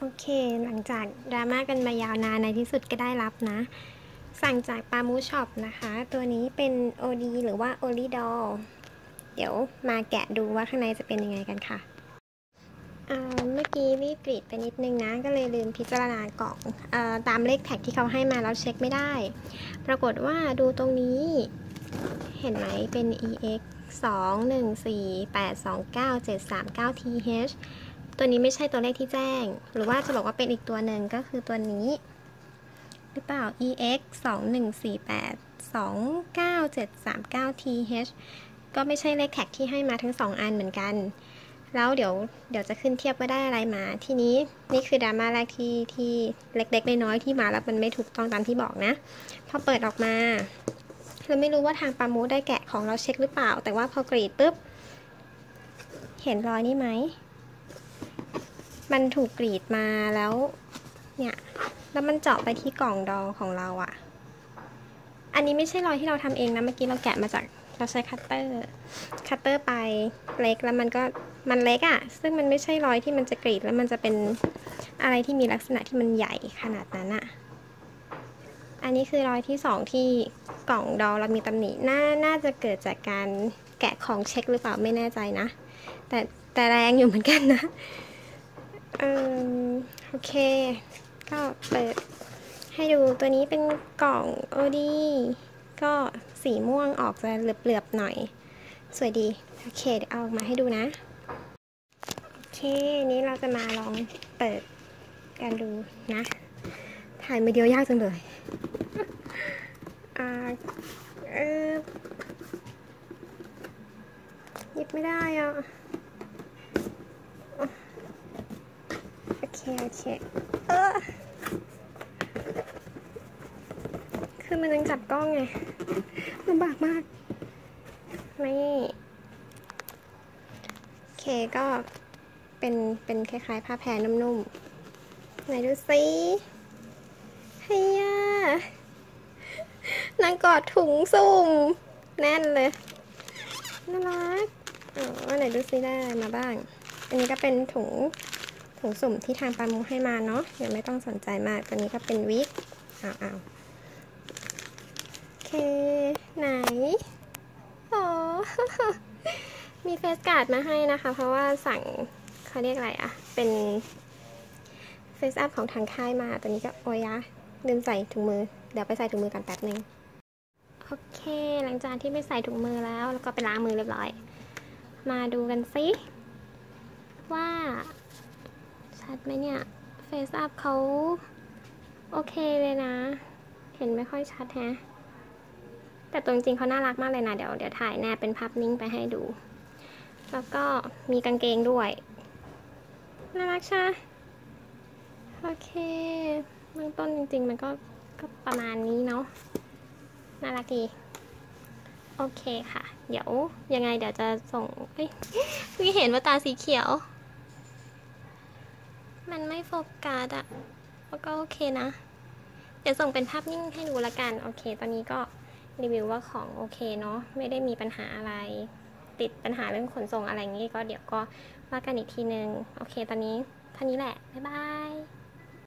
โอเค หลังจากดราม่ากันมายาวนานในที่สุดก็ได้รับนะ สั่งจากปามูช็อปนะคะ ตัวนี้เป็น OD หรือว่า o l i d o l เดี๋ยวมาแกะดูว่าข้างในจะเป็นยังไงกันค่ะ เมื่อกี้รีบกรีดไปนิดนึงนะ ก็เลยลืมพิจารณากล่อง อะตามเลข track ที่เขาให้มาแล้วเช็คไม่ได้ ปรากฏว่าดูตรงนี้ เห็นไหมเป็น EX 2 1 4 8 2 9 7 3 9 TH ตัวนี้ไม่ใช่ตัวเลขที่แจ้ง หรือว่าจะบอกว่าเป็นอีกตัวหนึ่งก็คือตัวนี้ หรือเปล่า EX 2 1 4 8 2 9 7 3 9 TH ก็ไม่ใช่เลขแท็กที่ให้มาทั้ง 2 อันเหมือนกัน แล้วเดี๋ยวเดี๋ยวจะขึ้นเทียบว่าได้อะไรมา ทีนี้นี่คือดราม่าแรกที่ที่เล็กๆน้อยๆที่มาแล้วมันไม่ถูกต้องตามที่บอกนะ พอเปิดออกมาเราไม่รู้ว่าทางปามูได้แกะของเราเช็คหรือเปล่า แต่ว่าพอกรีดปุ๊บ เห็นรอยนี่ไหม มันถูกกรีดมาแล้ว เนี่ย แล้วมันเจาะไปที่กล่องดองของเราอะ่ะ อันนี้ไม่ใช่รอยที่เราทำเองนะ เมื่อกี้เราแกะมาจากเราใช้คัตเตอร์ คัตเตอร์ไปเล็กแล้วมันก็มันเล็กอะ่ะ ซึ่งมันไม่ใช่รอยที่มันจะกรีดแล้วมันจะเป็นอะไรที่มีลักษณะที่มันใหญ่ขนาดนั้นอะ่ะ อันนี้คือรอยที่สองที่กล่องดองเรามีตำหนิน่าน่าจะเกิดจากการแกะของเช็คหรือเปล่าไม่แน่ใจนะ แต่แต่แรงอยู่เหมือนกันนะ เออโอเค ก็เปิดให้ดูตัวนี้เป็นกล่องโอดี ก็สีม่วงออกจะเหลือบๆหน่อย สวยดี โอเค เดี๋ยวเอามาให้ดูนะ โอเค นี้เราจะมาลองเปิดกันดูนะ ถ่ายมาเดียวยากจังเลยอ่าเออหยิบไม่ได้อะ โอเคเคเออคือมันยังจับกล้องไงลำบากมากนี่โอเคก็เป็น เป็นคล้ายๆ ผ้าแพรนุ่มๆ ไหนดูสิเฮียนางกอดถุงสุ่ม แน่นเลย น่ารัก อ๋อ ไหนดูซิได้อะไรมาบ้าง อันนี้ก็เป็นถุง ถุงสุ่มที่ทางปามูให้มาเนาะเดี๋ยวไม่ต้องสนใจมาก ตัวนี้ก็เป็นวิกอ้าวอ้าวโอเค ไหนอ๋อมีเฟสการ์ดมาให้นะคะ เพราะว่าสั่งเขาเรียกอะไรอะเป็นface up ของทางค่ายมาตัวนี้ก็โอ้ยะลืมใส่ถุงมือ เดี๋ยวไปใส่ถุงมือกันแป๊บนึงโอเค หลังจากที่ไม่ใส่ถุงมือแล้ว แล้วก็ไปล้างมือเรียบร้อย มาดูกันสิว่า ชัด ไหมเนี่ย face up เขาโอเคเลยนะ เห็นไม่ค่อยชัดแฮะ แต่ตัวจริงเขาน่ารักมากเลยนะ เดี๋ยวเดี๋ยวถ่ายแนบเป็นภาพนิ่งไปให้ดู แล้วก็มีกางเกงด้วย น่ารักใช่โอเคเบื้องต้นจริง ๆ มันก็ก็ประมาณนี้เนาะ น่ารักดี โอเคค่ะ เดี๋ยวยังไงเดี๋ยวจะส่งเฮ้ยพี่เห็นว่าตาสีเขียว มันไม่โฟกัสอะแล้วก็โอเคนะ เดี๋ยวส่งเป็นภาพนิ่งให้ดูละกัน โอเค ตอนนี้ก็รีวิวว่าของโอเคเนาะ ไม่ได้มีปัญหาอะไร ติดปัญหาเรื่องขนส่งอะไรอย่างงี้ก็เดี๋ยวก็ว่ากันอีกทีนึง โอเค ตอนนี้เท่านี้แหละ บ๊ายบาย